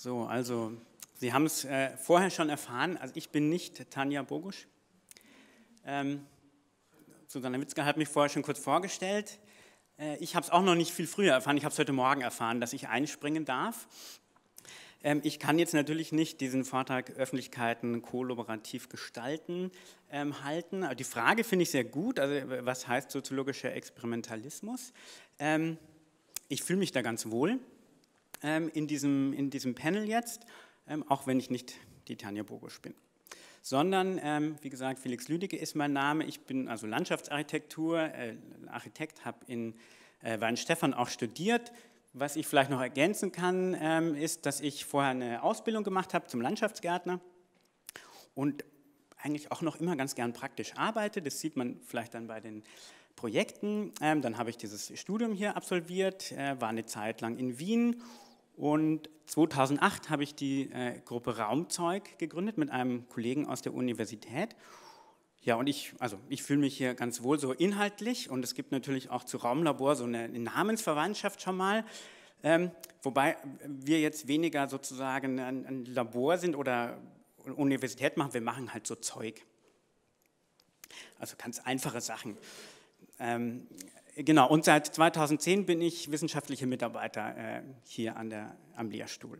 So, also Sie haben es äh, vorher schon erfahren, also ich bin nicht Tanja Bogusch. Ähm, Susanne Witzka hat mich vorher schon kurz vorgestellt. Äh, ich habe es auch noch nicht viel früher erfahren, ich habe es heute Morgen erfahren, dass ich einspringen darf. Ähm, ich kann jetzt natürlich nicht diesen Vortrag Öffentlichkeiten kollaborativ gestalten ähm, halten. Aber die Frage finde ich sehr gut, also was heißt soziologischer Experimentalismus? Ähm, ich fühle mich da ganz wohl in, diesem, in diesem Panel jetzt, ähm, auch wenn ich nicht die Tanja Bogusch bin. Sondern, ähm, wie gesagt, Felix Lüdecke ist mein Name. Ich bin also Landschaftsarchitektur, äh, Architekt, habe in äh, Weinstefan auch studiert. Was ich vielleicht noch ergänzen kann, ähm, ist, dass ich vorher eine Ausbildung gemacht habe zum Landschaftsgärtner und eigentlich auch noch immer ganz gern praktisch arbeite. Das sieht man vielleicht dann bei den Projekten. Ähm, dann habe ich dieses Studium hier absolviert, äh, war eine Zeit lang in Wien und 2008 habe ich die äh, Gruppe Raumzeug gegründet mit einem Kollegen aus der Universität. Ja, und ich, also ich fühle mich hier ganz wohl so inhaltlich und es gibt natürlich auch zu Raumlabor so eine Namensverwandtschaft schon mal. Ähm, wobei wir jetzt weniger sozusagen ein, ein Labor sind oder Universität machen, wir machen halt so Zeug. Also ganz einfache Sachen. Ähm, Genau, und seit 2010 bin ich wissenschaftlicher Mitarbeiter äh, hier an der, am Lehrstuhl.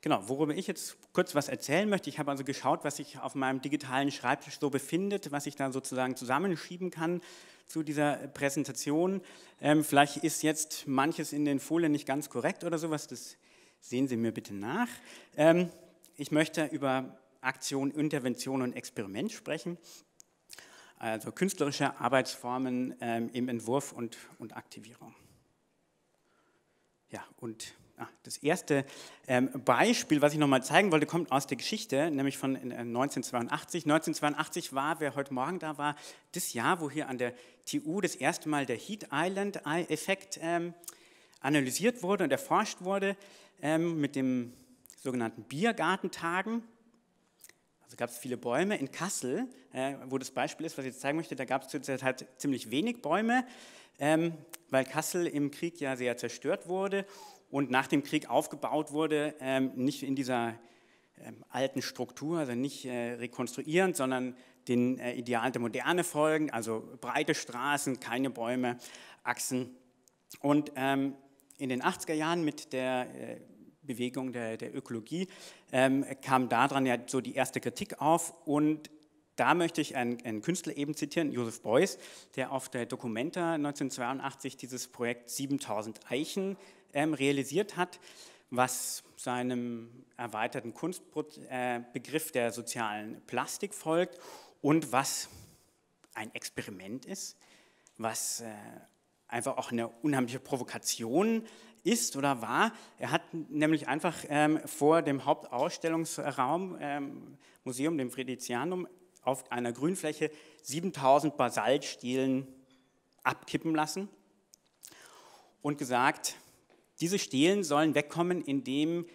Genau, worüber ich jetzt kurz was erzählen möchte. Ich habe also geschaut, was sich auf meinem digitalen Schreibtisch so befindet, was ich da sozusagen zusammenschieben kann zu dieser Präsentation. Ähm, vielleicht ist jetzt manches in den Folien nicht ganz korrekt oder sowas, das sehen Sie mir bitte nach. Ähm, ich möchte über Aktion, Intervention und Experiment sprechen also künstlerische Arbeitsformen ähm, im Entwurf und, und Aktivierung. Ja, und ah, das erste ähm, Beispiel, was ich nochmal zeigen wollte, kommt aus der Geschichte, nämlich von 1982. Äh, 1982 war, wer heute Morgen da war, das Jahr, wo hier an der TU das erste Mal der Heat Island-Effekt ähm, analysiert wurde und erforscht wurde ähm, mit dem sogenannten Biergartentagen. Also gab es viele Bäume. In Kassel, äh, wo das Beispiel ist, was ich jetzt zeigen möchte, da gab es zu der Zeit ziemlich wenig Bäume, ähm, weil Kassel im Krieg ja sehr zerstört wurde und nach dem Krieg aufgebaut wurde, ähm, nicht in dieser ähm, alten Struktur, also nicht äh, rekonstruierend, sondern den äh, Idealen der Moderne folgen, also breite Straßen, keine Bäume, Achsen. Und ähm, in den 80er Jahren mit der äh, Bewegung der, der Ökologie, ähm, kam daran ja so die erste Kritik auf. Und da möchte ich einen, einen, Künstler eben zitieren, Josef Beuys, der auf der Documenta 1982 dieses Projekt 7000 Eichen ähm, realisiert hat, was seinem erweiterten Kunstbegriff äh, der sozialen Plastik folgt und was ein Experiment ist, was äh, einfach auch eine unheimliche Provokation ist oder war. Er hat nämlich einfach ähm, vor dem Hauptausstellungsraum, ähm, Museum, dem Friedrichianum, auf einer Grünfläche 7000 Basaltstelen abkippen lassen und gesagt, diese Stelen sollen wegkommen, indem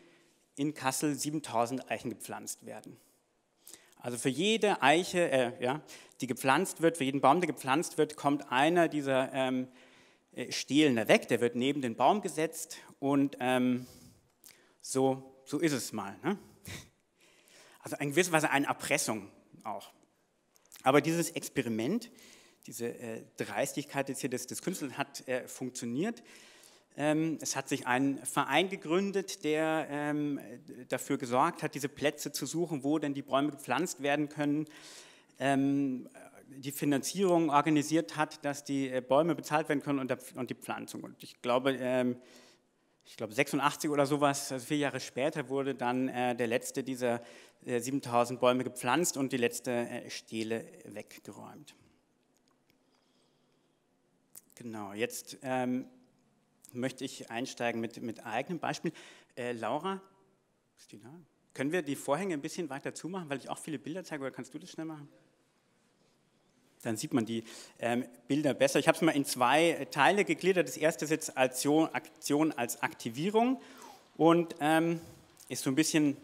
in Kassel 7000 Eichen gepflanzt werden. Also für jede Eiche, äh, ja, die gepflanzt wird, für jeden Baum, der gepflanzt wird, kommt einer dieser ähm, äh, Stelen weg, der wird neben den Baum gesetzt und ähm, so, so ist es mal. Ne? Also in gewisser Weise eine Erpressung auch. Aber dieses Experiment, diese äh, Dreistigkeit jetzt hier des, des Künstlers hat äh, funktioniert. Ähm, es hat sich ein Verein gegründet, der ähm, dafür gesorgt hat, diese Plätze zu suchen, wo denn die Bäume gepflanzt werden können. Ähm, die Finanzierung organisiert hat, dass die äh, Bäume bezahlt werden können und, die Pflanzung. Und ich glaube, ähm, ich glaube 86 oder sowas, also vier Jahre später, wurde dann äh, der letzte dieser 7000 äh, Bäume gepflanzt und die letzte Stele weggeräumt. Genau, jetzt ähm, möchte ich einsteigen mit, mit eigenem Beispiel. Laura, können wir die Vorhänge ein bisschen weiter zumachen, weil ich auch viele Bilder zeige, oder kannst du das schnell machen? Dann sieht man die ähm, Bilder besser. Ich habe es mal in zwei Teile gegliedert. Das erste ist jetzt Aktion, Aktion als Aktivierung und ähm, ist so ein bisschen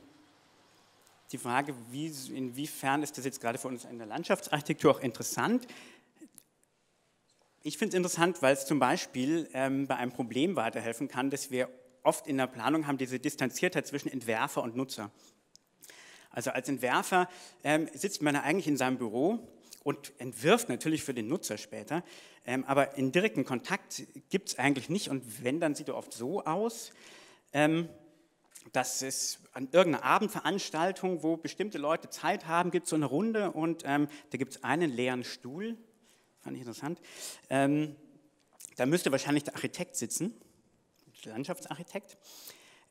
die Frage, wie, inwiefern ist das jetzt gerade für uns in der Landschaftsarchitektur auch interessant. Ich finde es interessant, weil es zum Beispiel ähm, bei einem Problem weiterhelfen kann, das wir oft in der Planung haben diese Distanziertheit zwischen Entwerfer und Nutzer. Also als Entwerfer ähm, sitzt man eigentlich in seinem Büro und entwirft natürlich für den Nutzer später, ähm, aber in direkten Kontakt gibt es eigentlich nicht und wenn, dann sieht er oft so aus, ähm, dass es an irgendeiner Abendveranstaltung, wo bestimmte Leute Zeit haben, gibt es so eine Runde und ähm, da gibt es einen leeren Stuhl, fand ich interessant. Ähm, da müsste wahrscheinlich der Architekt sitzen, der Landschaftsarchitekt,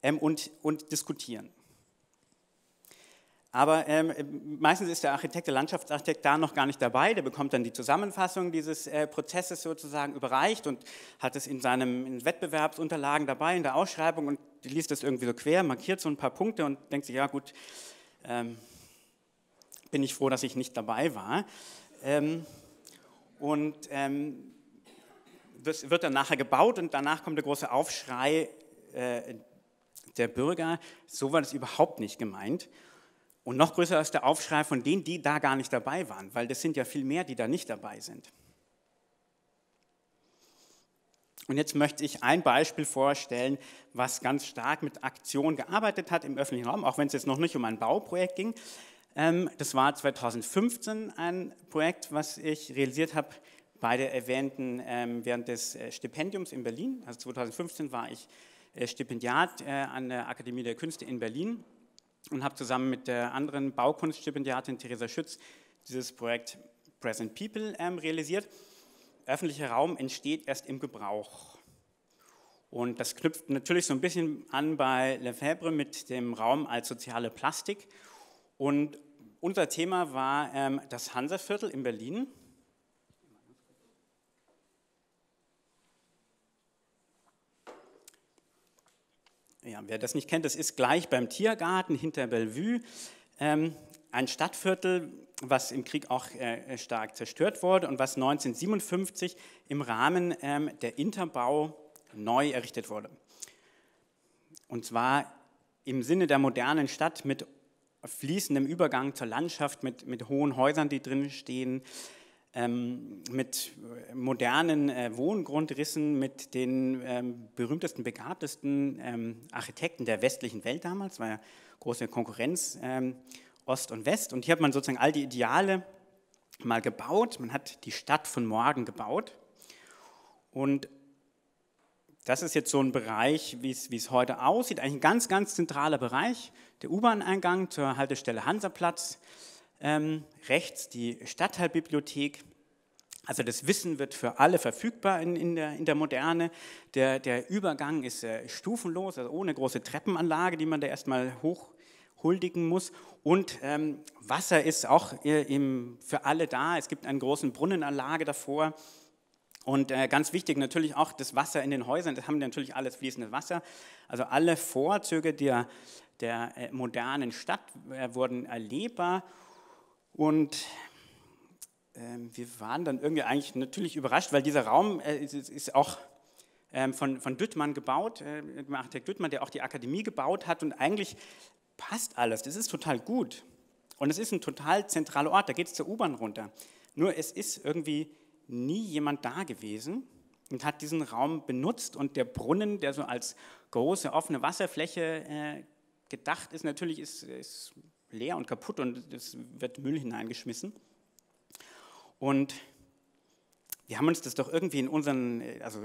ähm, und, und diskutieren. Aber ähm, meistens ist der Architekt, der Landschaftsarchitekt da noch gar nicht dabei. Der bekommt dann die Zusammenfassung dieses äh, Prozesses sozusagen überreicht und hat es in seinen in Wettbewerbsunterlagen dabei, in der Ausschreibung und liest das irgendwie so quer, markiert so ein paar Punkte und denkt sich, ja gut, ähm, bin ich froh, dass ich nicht dabei war. Ähm, und ähm, das wird dann nachher gebaut und danach kommt der große Aufschrei äh, der Bürger. So war das überhaupt nicht gemeint. Und noch größer ist der Aufschrei von denen, die da gar nicht dabei waren, weil das sind ja viel mehr, die da nicht dabei sind. Und jetzt möchte ich ein Beispiel vorstellen, was ganz stark mit Aktion gearbeitet hat im öffentlichen Raum, auch wenn es jetzt noch nicht um ein Bauprojekt ging. Ähm, das war 2015 ein Projekt, was ich realisiert habe bei der erwähnten ähm, während des äh, Stipendiums in Berlin. Also 2015 war ich äh, Stipendiat äh, an der Akademie der Künste in Berlin und habe zusammen mit der anderen Baukunststipendiatin Theresa Schütz dieses Projekt Present People ähm, realisiert. Öffentlicher Raum entsteht erst im Gebrauch. Und das knüpft natürlich so ein bisschen an bei Lefebvre mit dem Raum als soziale Plastik. Und unser Thema war ähm, das Hansaviertel in Berlin. Ja, wer das nicht kennt, das ist gleich beim Tiergarten hinter Bellevue, ähm, ein Stadtviertel, was im Krieg auch äh, stark zerstört wurde und was 1957 im Rahmen ähm, der Interbau neu errichtet wurde. Und zwar im Sinne der modernen Stadt mit fließendem Übergang zur Landschaft, mit, mit hohen Häusern, die drin stehen, mit äh, modernen äh, Wohngrundrissen, mit den ähm, berühmtesten, begabtesten ähm, Architekten der westlichen Welt damals, war ja große Konkurrenz ähm, Ost und West. Und hier hat man sozusagen all die Ideale mal gebaut. Man hat die Stadt von morgen gebaut. Und das ist jetzt so ein Bereich, wie es heute aussieht, eigentlich ein ganz, ganz zentraler Bereich. Der U-Bahn-Eingang zur Haltestelle Hansaplatz, ähm, rechts die Stadtteilbibliothek. Also das Wissen wird für alle verfügbar in, in, der, in der Moderne. Der, der Übergang ist äh, stufenlos, also ohne große Treppenanlage, die man da erstmal hochhuldigen muss. Und ähm, Wasser ist auch äh, im, für alle da. Es gibt eine große Brunnenanlage davor. Und äh, ganz wichtig natürlich auch das Wasser in den Häusern. Das haben natürlich alles fließendes Wasser. Also alle Vorzüge der, der äh, modernen Stadt äh, wurden erlebbar. Und ähm, wir waren dann irgendwie eigentlich natürlich überrascht, weil dieser Raum äh, ist, ist, auch ähm, von, von Düttmann gebaut, äh, Architekt Düttmann, der auch die Akademie gebaut hat und eigentlich passt alles, das ist total gut. Und es ist ein total zentraler Ort, da geht es zur U-Bahn runter. Nur es ist irgendwie nie jemand da gewesen und hat diesen Raum benutzt und der Brunnen, der so als große offene Wasserfläche äh, gedacht ist, natürlich ist, ist leer und kaputt und es wird Müll hineingeschmissen. Und wir haben uns das doch irgendwie in unseren also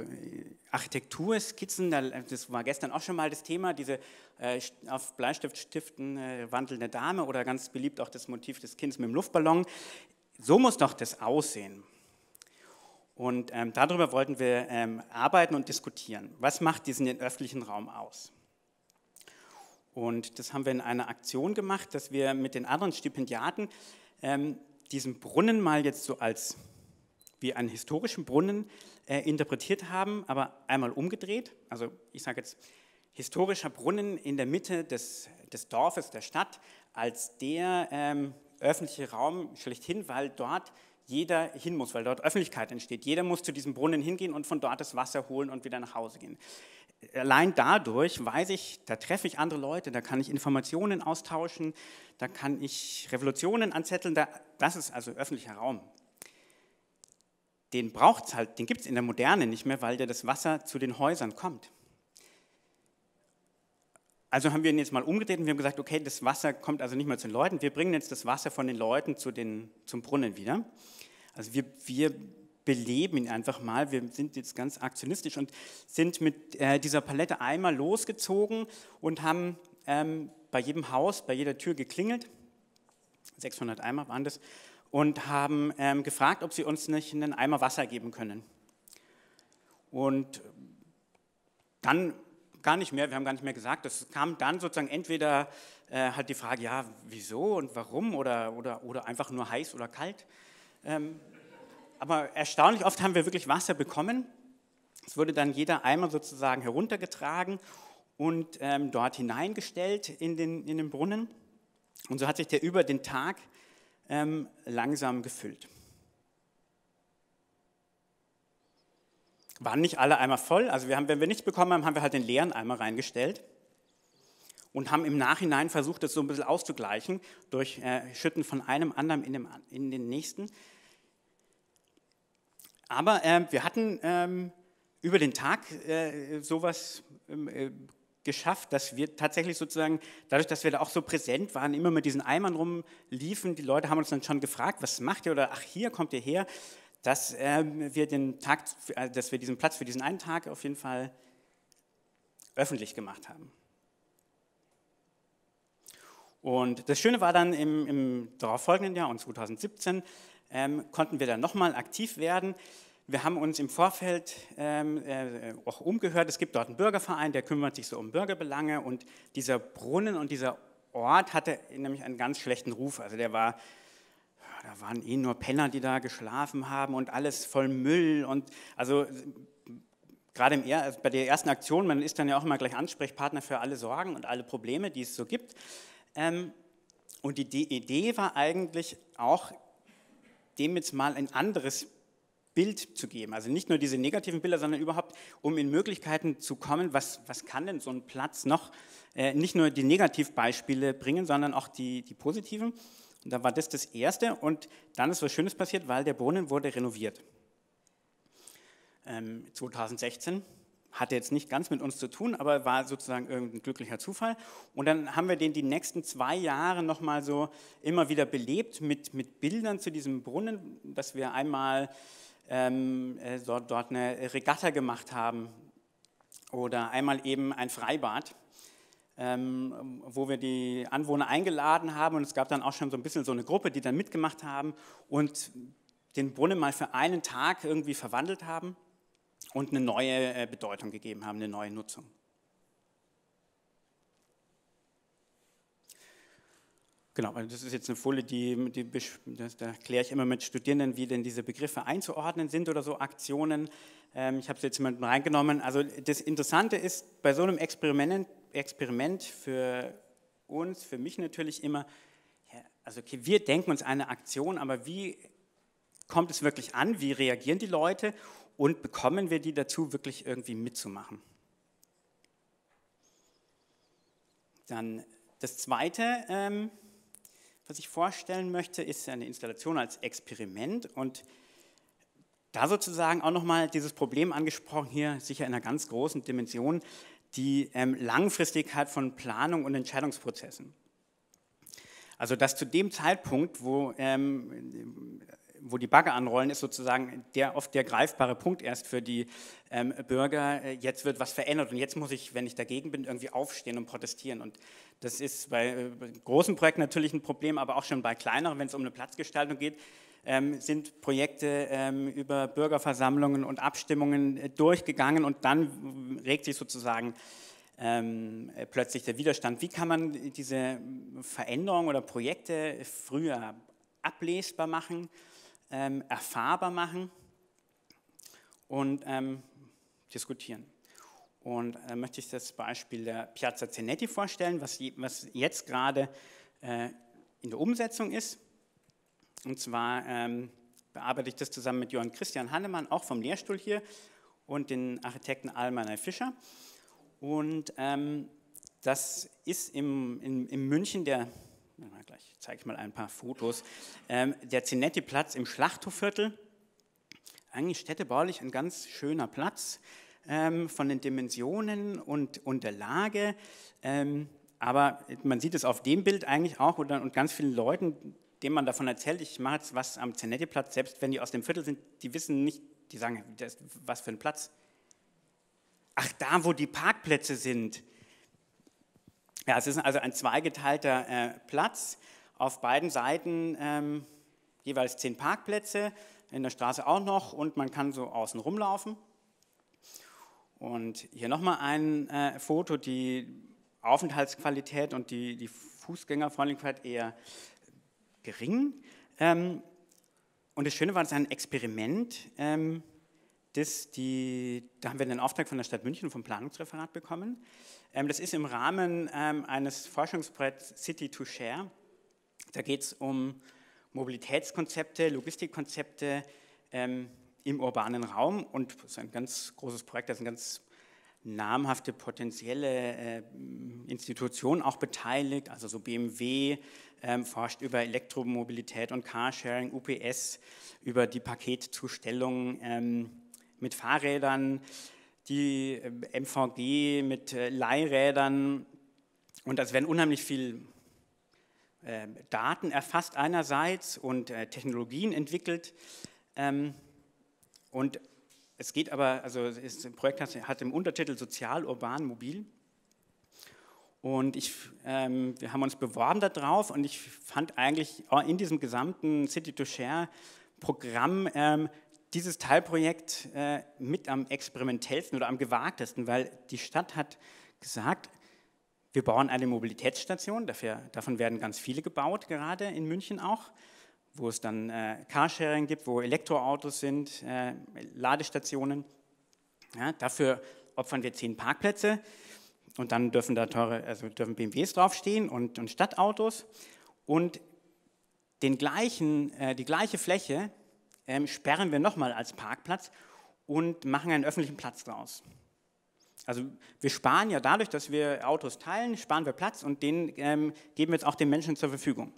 Architekturskizzen, das war gestern auch schon mal das Thema, diese äh, auf Bleistiftstiften äh, wandelnde Dame oder ganz beliebt auch das Motiv des Kindes mit dem Luftballon. So muss doch das aussehen. Und ähm, darüber wollten wir ähm, arbeiten und diskutieren. Was macht diesen öffentlichen Raum aus? Und das haben wir in einer Aktion gemacht, dass wir mit den anderen Stipendiaten ähm, diesen Brunnen mal jetzt so als wie einen historischen Brunnen äh, interpretiert haben, aber einmal umgedreht. Also ich sage jetzt historischer Brunnen in der Mitte des, des Dorfes, der Stadt, als der ähm, öffentliche Raum schlechthin, weil dort jeder hin muss, weil dort Öffentlichkeit entsteht. Jeder muss zu diesem Brunnen hingehen und von dort das Wasser holen und wieder nach Hause gehen allein dadurch weiß ich, da treffe ich andere Leute, da kann ich Informationen austauschen, da kann ich Revolutionen anzetteln, da, das ist also öffentlicher Raum. Den braucht halt, den gibt es in der Moderne nicht mehr, weil ja das Wasser zu den Häusern kommt. Also haben wir ihn jetzt mal umgedreht und wir haben gesagt, okay, das Wasser kommt also nicht mehr zu den Leuten, wir bringen jetzt das Wasser von den Leuten zu den, zum Brunnen wieder. Also wir, wir beleben ihn einfach mal. Wir sind jetzt ganz aktionistisch und sind mit äh, dieser Palette einmal losgezogen und haben ähm, bei jedem Haus, bei jeder Tür geklingelt. 600 Eimer waren das. Und haben ähm, gefragt, ob sie uns nicht einen Eimer Wasser geben können. Und dann gar nicht mehr, wir haben gar nicht mehr gesagt. Es kam dann sozusagen entweder äh, halt die Frage, ja, wieso und warum oder, oder, oder einfach nur heiß oder kalt. Ähm, aber erstaunlich oft haben wir wirklich Wasser bekommen. Es wurde dann jeder Eimer sozusagen heruntergetragen und ähm, dort hineingestellt in den, in den Brunnen. Und so hat sich der über den Tag ähm, langsam gefüllt. Waren nicht alle Eimer voll, also wir haben, wenn wir nichts bekommen haben, haben wir halt den leeren Eimer reingestellt und haben im Nachhinein versucht, das so ein bisschen auszugleichen durch äh, Schütten von einem anderen in, dem, in den nächsten. Aber äh, wir hatten ähm, über den Tag äh, sowas ähm, äh, geschafft, dass wir tatsächlich sozusagen, dadurch, dass wir da auch so präsent waren, immer mit diesen Eimern rumliefen, die Leute haben uns dann schon gefragt, was macht ihr? Oder ach, hier kommt ihr her, dass wir den Tag, dass wir diesen Platz für diesen einen Tag auf jeden Fall öffentlich gemacht haben. Und das Schöne war dann im, im darauffolgenden Jahr und 2017 ähm, konnten wir dann nochmal aktiv werden. Wir haben uns im Vorfeld ähm, äh, auch umgehört. Es gibt dort einen Bürgerverein, der kümmert sich so um Bürgerbelange und dieser Brunnen und dieser Ort hatte nämlich einen ganz schlechten Ruf. Also der war, da waren eh nur Penner, die da geschlafen haben und alles voll Müll und also gerade im, also bei der ersten Aktion, man ist dann ja auch immer gleich Ansprechpartner für alle Sorgen und alle Probleme, die es so gibt. Ähm, und die Idee war eigentlich auch dem jetzt mal ein anderes Bild zu geben. Also nicht nur diese negativen Bilder, sondern überhaupt, um in Möglichkeiten zu kommen, was, was kann denn so ein Platz noch, äh, nicht nur die Negativbeispiele bringen, sondern auch die, die positiven. Und da war das das Erste und dann ist was Schönes passiert, weil der Brunnen wurde renoviert. Ähm, 2016 hatte jetzt nicht ganz mit uns zu tun, aber war sozusagen irgendein glücklicher Zufall. Und dann haben wir den die nächsten zwei Jahre nochmal so immer wieder belebt mit, mit Bildern zu diesem Brunnen, dass wir einmal ähm, äh, dort, dort eine Regatta gemacht haben oder einmal eben ein Freibad, ähm, wo wir die Anwohner eingeladen haben und es gab dann auch schon so ein bisschen so eine Gruppe, die dann mitgemacht haben und den Brunnen mal für einen Tag irgendwie verwandelt haben und eine neue äh, Bedeutung gegeben haben, eine neue Nutzung. Genau, das ist jetzt eine Folie, die, die das, da erkläre ich immer mit Studierenden, wie denn diese Begriffe einzuordnen sind oder so Aktionen. Ähm, ich habe es jetzt mal reingenommen. Also das Interessante ist bei so einem Experiment, Experiment für uns, für mich natürlich immer, also okay, wir denken uns eine Aktion, aber wie kommt es wirklich an? Wie reagieren die Leute? und bekommen wir die dazu, wirklich irgendwie mitzumachen. Dann das Zweite, ähm, was ich vorstellen möchte, ist eine Installation als Experiment und da sozusagen auch nochmal dieses Problem angesprochen, hier sicher in einer ganz großen Dimension, die ähm, Langfristigkeit von Planung und Entscheidungsprozessen. Also dass zu dem Zeitpunkt, wo ähm, wo die Bagger anrollen, ist sozusagen der, oft der greifbare Punkt erst für die ähm, Bürger. Äh, jetzt wird was verändert und jetzt muss ich, wenn ich dagegen bin, irgendwie aufstehen und protestieren. Und das ist bei, äh, großen Projekten natürlich ein Problem, aber auch schon bei kleineren, wenn es um eine Platzgestaltung geht, ähm, sind Projekte ähm, über Bürgerversammlungen und Abstimmungen äh, durchgegangen und dann regt sich sozusagen ähm, äh, plötzlich der Widerstand. Wie kann man diese Veränderungen oder Projekte früher ablesbar machen? ähm, erfahrbar machen und ähm, diskutieren. Und äh, möchte ich das Beispiel der Piazza Zenetti vorstellen, was, was jetzt gerade äh, in der Umsetzung ist. Und zwar ähm, bearbeite ich das zusammen mit Johann Christian Hannemann, auch vom Lehrstuhl hier, und den Architekten Almanay Fischer. Und ähm, das ist im, in, in München der gleich zeige ich mal ein paar Fotos. Ähm, der Zinetti-Platz im Schlachthofviertel, eigentlich städtebaulich ein ganz schöner Platz. ähm, von den Dimensionen und, und der Lage. Ähm, aber man sieht es auf dem Bild eigentlich auch und, und ganz vielen Leuten, denen man davon erzählt, ich mache jetzt was am Zenetti-Platz, selbst wenn die aus dem Viertel sind, die wissen nicht, die sagen, das, was für ein Platz. Ach, da, wo die Parkplätze sind. Ja, es ist also ein zweigeteilter äh, Platz. Auf beiden Seiten ähm, jeweils zehn Parkplätze, in der Straße auch noch und man kann so außen rumlaufen. Und hier nochmal ein äh, Foto, die Aufenthaltsqualität und die, die Fußgängerfreundlichkeit eher gering. Ähm, und das Schöne war, das ist ein Experiment, ähm, das die, da haben wir den Auftrag von der Stadt München vom Planungsreferat bekommen. Ähm, das ist im Rahmen ähm, eines Forschungsprojekts City to Share. Da geht es um Mobilitätskonzepte, Logistikkonzepte ähm, im urbanen Raum und das ist ein ganz großes Projekt, da sind ganz namhafte potenzielle äh, Institutionen auch beteiligt, also so BMW ähm, forscht über Elektromobilität und Carsharing, UPS über die Paketzustellung ähm, mit Fahrrädern, die äh, MVG mit äh, Leihrädern. Und es werden unheimlich viel äh, Daten erfasst einerseits und äh, Technologien entwickelt. Ähm, und es geht aber, also das Projekt hat, hat im Untertitel Sozial, Urban, Mobil. Und ich, ähm, wir haben uns beworben darauf und ich fand eigentlich in diesem gesamten City to Share Programm ähm, dieses Teilprojekt äh, mit am experimentellsten oder am gewagtesten, weil die Stadt hat gesagt, wir bauen eine Mobilitätsstation, dafür, davon werden ganz viele gebaut, gerade in München auch wo es dann äh, Carsharing gibt, wo Elektroautos sind, äh, Ladestationen. Ja, dafür opfern wir zehn Parkplätze und dann dürfen da teure, also dürfen BMWs draufstehen und, und Stadtautos. Und den gleichen, äh, die gleiche Fläche ähm, sperren wir nochmal als Parkplatz und machen einen öffentlichen Platz draus. Also wir sparen ja dadurch, dass wir Autos teilen, sparen wir Platz und den ähm, geben wir jetzt auch den Menschen zur Verfügung.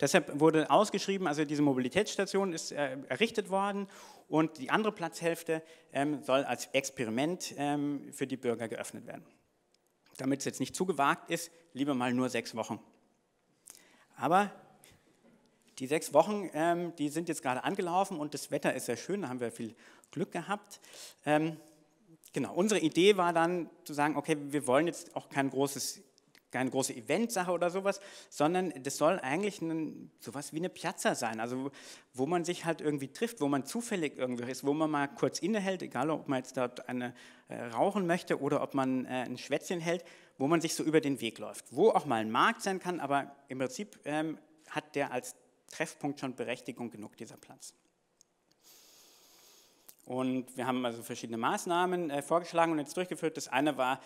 Deshalb wurde ausgeschrieben, also diese Mobilitätsstation ist äh, errichtet worden und die andere Platzhälfte ähm, soll als Experiment ähm, für die Bürger geöffnet werden. Damit es jetzt nicht zu gewagt ist, lieber mal nur sechs Wochen. Aber die sechs Wochen, ähm, die sind jetzt gerade angelaufen und das Wetter ist sehr schön, da haben wir viel Glück gehabt. Ähm, genau, unsere Idee war dann zu sagen, okay, wir wollen jetzt auch kein großes keine große Eventsache oder sowas, sondern das soll eigentlich ein, sowas wie eine Piazza sein, also wo man sich halt irgendwie trifft, wo man zufällig irgendwie ist, wo man mal kurz innehält, egal ob man jetzt dort eine äh, rauchen möchte oder ob man äh, ein Schwätzchen hält, wo man sich so über den Weg läuft, wo auch mal ein Markt sein kann, aber im Prinzip ähm, hat der als Treffpunkt schon Berechtigung genug, dieser Platz. Und wir haben also verschiedene Maßnahmen äh, vorgeschlagen und jetzt durchgeführt. Das eine war,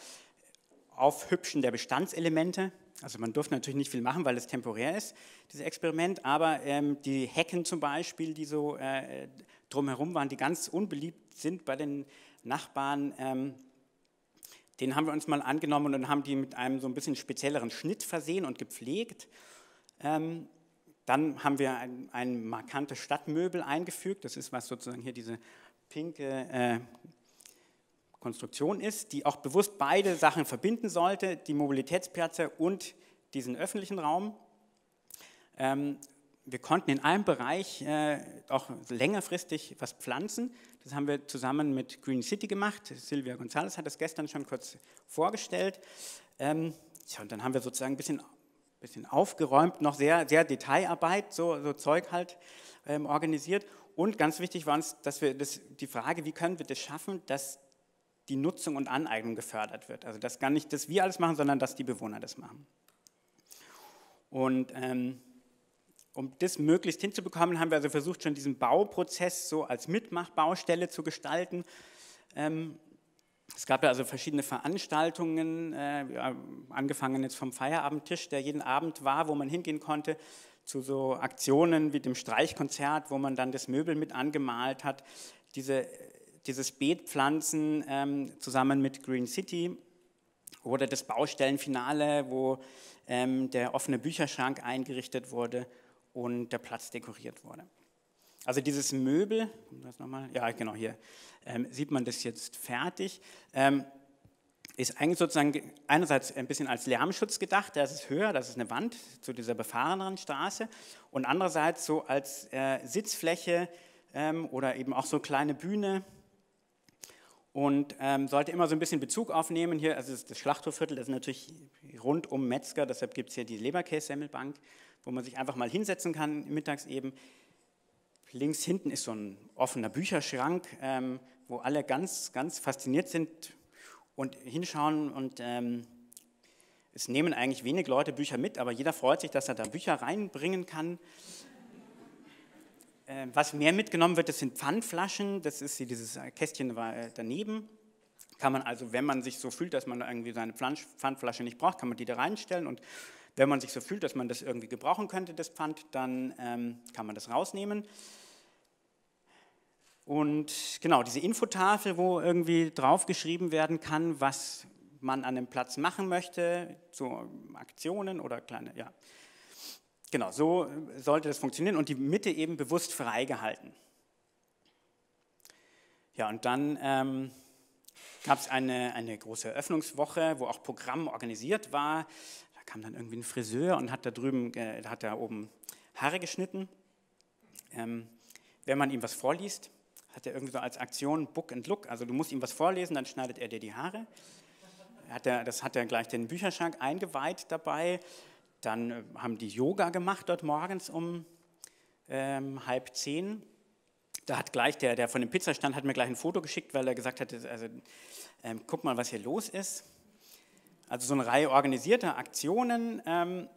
Aufhübschen der Bestandselemente. Also man durfte natürlich nicht viel machen, weil es temporär ist, dieses Experiment, aber ähm, die Hecken zum Beispiel, die so äh, drumherum waren, die ganz unbeliebt sind bei den Nachbarn, ähm, den haben wir uns mal angenommen und haben die mit einem so ein bisschen spezielleren Schnitt versehen und gepflegt. Ähm, dann haben wir ein, ein markantes Stadtmöbel eingefügt, das ist was sozusagen hier diese pinke äh, Konstruktion ist, die auch bewusst beide Sachen verbinden sollte, die Mobilitätsplätze und diesen öffentlichen Raum. Ähm, wir konnten in einem Bereich äh, auch längerfristig was pflanzen. Das haben wir zusammen mit Green City gemacht. Silvia González hat das gestern schon kurz vorgestellt. Ähm, und dann haben wir sozusagen ein bisschen, bisschen aufgeräumt, noch sehr, sehr Detailarbeit, so, so Zeug halt ähm, organisiert. Und ganz wichtig war uns, dass wir das, die Frage, wie können wir das schaffen, dass die Nutzung und Aneignung gefördert wird. Also dass gar nicht das wir alles machen, sondern dass die Bewohner das machen. Und ähm, um das möglichst hinzubekommen, haben wir also versucht, schon diesen Bauprozess so als Mitmachbaustelle zu gestalten. Ähm, es gab ja also verschiedene Veranstaltungen, äh, angefangen jetzt vom Feierabendtisch, der jeden Abend war, wo man hingehen konnte, zu so Aktionen wie dem Streichkonzert, wo man dann das Möbel mit angemalt hat. Diese dieses Beetpflanzen ähm, zusammen mit Green City oder das Baustellenfinale, wo ähm, der offene Bücherschrank eingerichtet wurde und der Platz dekoriert wurde. Also dieses Möbel, das nochmal, ja genau hier, ähm, sieht man das jetzt fertig, ähm, ist eigentlich sozusagen einerseits ein bisschen als Lärmschutz gedacht, das ist höher, das ist eine Wand zu dieser befahreneren Straße und andererseits so als äh, Sitzfläche ähm, oder eben auch so kleine Bühne und ähm, sollte immer so ein bisschen Bezug aufnehmen. Hier, also das Schlachthofviertel, das ist natürlich rund um Metzger, deshalb gibt es hier die Leberkäse-Semmelbank, wo man sich einfach mal hinsetzen kann, mittags eben. Links hinten ist so ein offener Bücherschrank, ähm, wo alle ganz, ganz fasziniert sind und hinschauen und ähm, es nehmen eigentlich wenig Leute Bücher mit, aber jeder freut sich, dass er da Bücher reinbringen kann. Äh, was mehr mitgenommen wird, das sind Pfandflaschen, das ist hier dieses Kästchen äh, daneben. Kann man also, wenn man sich so fühlt, dass man irgendwie seine Pfandflasche nicht braucht, kann man die da reinstellen und wenn man sich so fühlt, dass man das irgendwie gebrauchen könnte, das Pfand, dann ähm, kann man das rausnehmen. Und genau, diese Infotafel, wo irgendwie draufgeschrieben werden kann, was man an dem Platz machen möchte, so Aktionen oder kleine, ja. Genau, so sollte das funktionieren und die Mitte eben bewusst freigehalten. Ja, und dann ähm, gab es eine, eine große Eröffnungswoche, wo auch Programm organisiert war kam dann irgendwie ein Friseur und hat da drüben, äh, hat da oben Haare geschnitten. Ähm, wenn man ihm was vorliest, hat er irgendwie so als Aktion Book and Look, also du musst ihm was vorlesen, dann schneidet er dir die Haare. Hat er, das hat er gleich den Bücherschrank eingeweiht dabei. Dann äh, haben die Yoga gemacht dort morgens um ähm, halb zehn. Da hat gleich der, der von dem Pizzastand hat mir gleich ein Foto geschickt, weil er gesagt hat, also, ähm, guck mal, was hier los ist. Also so eine Reihe organisierter Aktionen. Ähm,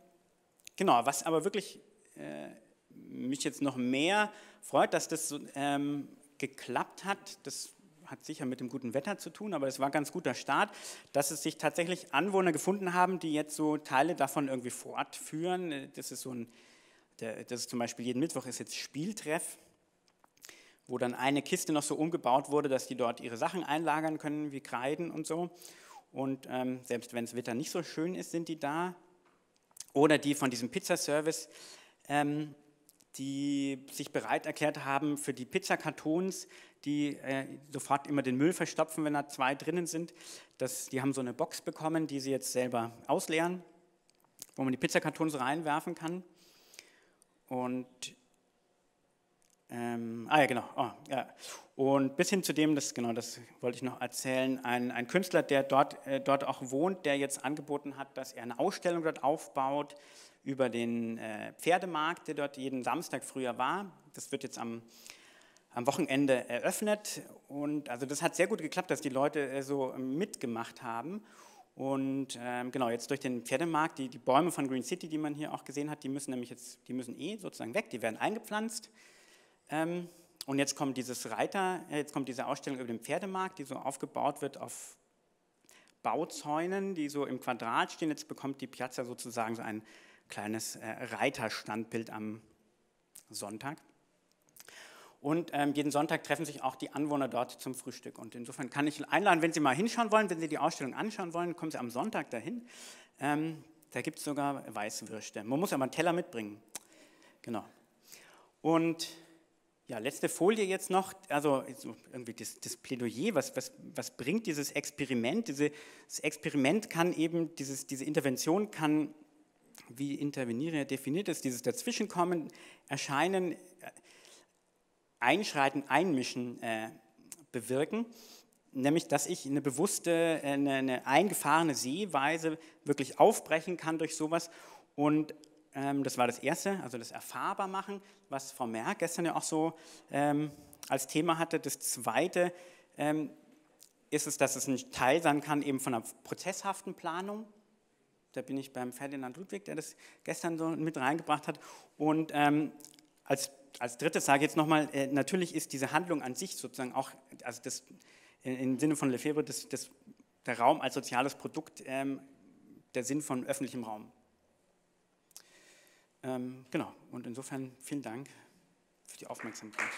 genau, was aber wirklich äh, mich jetzt noch mehr freut, dass das ähm, geklappt hat. Das hat sicher mit dem guten Wetter zu tun, aber es war ein ganz guter Start, dass es sich tatsächlich Anwohner gefunden haben, die jetzt so Teile davon irgendwie fortführen. Das ist so ein, das ist zum Beispiel jeden Mittwoch ist jetzt Spieltreff, wo dann eine Kiste noch so umgebaut wurde, dass die dort ihre Sachen einlagern können, wie Kreiden und so. Und ähm, selbst wenn das Wetter nicht so schön ist, sind die da. Oder die von diesem Pizzaservice, ähm, die sich bereit erklärt haben für die Pizzakartons, die äh, sofort immer den Müll verstopfen, wenn da zwei drinnen sind. Das, die haben so eine Box bekommen, die sie jetzt selber ausleeren, wo man die Pizzakartons reinwerfen kann. Und ähm, ah ja, genau. Oh, ja. Und bis hin zu dem, das, genau, das wollte ich noch erzählen, ein, ein Künstler, der dort, äh, dort auch wohnt, der jetzt angeboten hat, dass er eine Ausstellung dort aufbaut über den äh, Pferdemarkt, der dort jeden Samstag früher war. Das wird jetzt am, am Wochenende eröffnet. Und also das hat sehr gut geklappt, dass die Leute äh, so mitgemacht haben. Und ähm, genau, jetzt durch den Pferdemarkt, die, die Bäume von Green City, die man hier auch gesehen hat, die müssen nämlich jetzt, die müssen eh sozusagen weg, die werden eingepflanzt. Ähm, und jetzt kommt dieses Reiter, äh, jetzt kommt diese Ausstellung über den Pferdemarkt, die so aufgebaut wird auf Bauzäunen, die so im Quadrat stehen. Jetzt bekommt die Piazza sozusagen so ein kleines äh, Reiterstandbild am Sonntag. Und ähm, jeden Sonntag treffen sich auch die Anwohner dort zum Frühstück. Und insofern kann ich einladen, wenn Sie mal hinschauen wollen, wenn Sie die Ausstellung anschauen wollen, kommen Sie am Sonntag dahin. Ähm, da gibt es sogar Weißwürste. Man muss aber einen Teller mitbringen. Genau. Und ja, letzte Folie jetzt noch, also irgendwie das, das Plädoyer, was, was, was, bringt dieses Experiment? Dieses Experiment kann eben, dieses, diese Intervention kann, wie intervenieren definiert ist, dieses Dazwischenkommen, Erscheinen, Einschreiten, Einmischen äh, bewirken, nämlich dass ich eine bewusste, eine, eine eingefahrene Sehweise wirklich aufbrechen kann durch sowas und ähm, das war das Erste, also das Erfahrbar machen, was Frau Merck gestern ja auch so ähm, als Thema hatte. Das Zweite ähm, ist es, dass es ein Teil sein kann eben von einer prozesshaften Planung. Da bin ich beim Ferdinand Ludwig, der das gestern so mit reingebracht hat. Und ähm, als, als drittes sage ich jetzt nochmal, äh, natürlich ist diese Handlung an sich sozusagen auch, also das, im Sinne von Lefebvre, das, das, der Raum als soziales Produkt, ähm, der Sinn von öffentlichem Raum. Ähm, genau, und insofern vielen Dank für die Aufmerksamkeit.